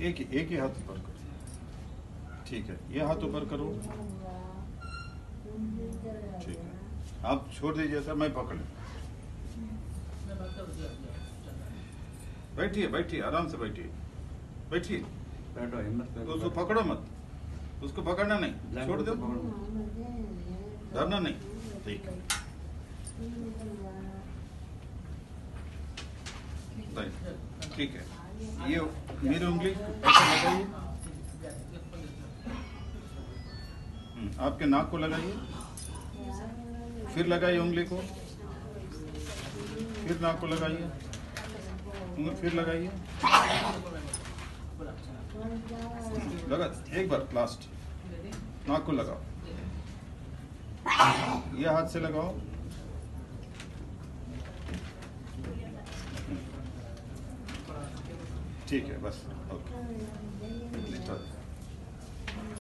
एक ही एक ही हाथ ऊपर करो। ठीक है ये हाथ ऊपर करो। ठीक है। आप छोड़ दीजिए सर मैं पकड़ बैठिए बैठिए आराम से बैठिए। बैठिए। बैठो हिम्मत तो उसको पकड़ो मत। उसको पकड़ना नहीं छोड़ दो। धरना नहीं। ठीक है। ठीक है। ये मेरी उंगली लगाइए आपके नाक को लगाइए। फिर लगाइए उंगली को। फिर नाक को लगाइए। फिर लगाइए। लगा, एक बार लास्ट नाक को लगाओ। ये हाथ से लगाओ। Sí, que pasa. Okay.